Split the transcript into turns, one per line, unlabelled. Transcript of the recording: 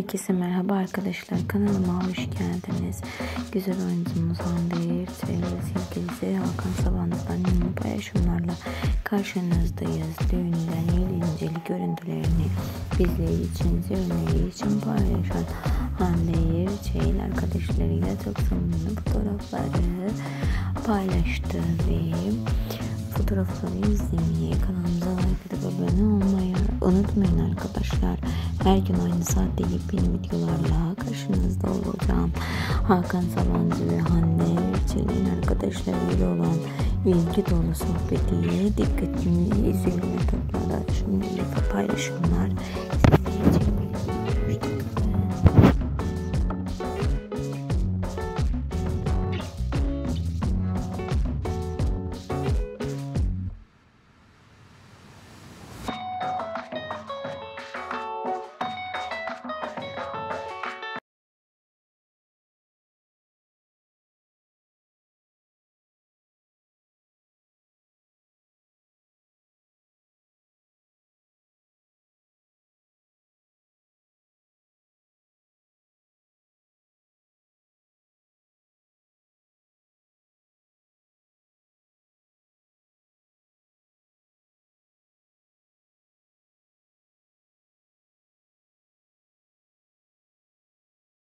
Herkese merhaba arkadaşlar. Kanalıma hoş geldiniz. Güzel oyuncumuz Hande Erçel ve sevgilisi Hakan Sabancı'dan yeni paylaşımlarla karşınızdayız. Düğünden eğlenceli görüntülerini için, sevmeyi için paylaşan Hande Erçel arkadaşlarıyla çok samimi fotoğrafları paylaştı ve fotoğrafları izlemeyi, kanalımıza unutmayın arkadaşlar. Her gün aynı saatte yepyeni videolarla karşınızda olacağım. Hakan Sabancı ve Hande Erçel'in arkadaşlarıyla olan ilgi dolu sohbeti dikkatimi üzerine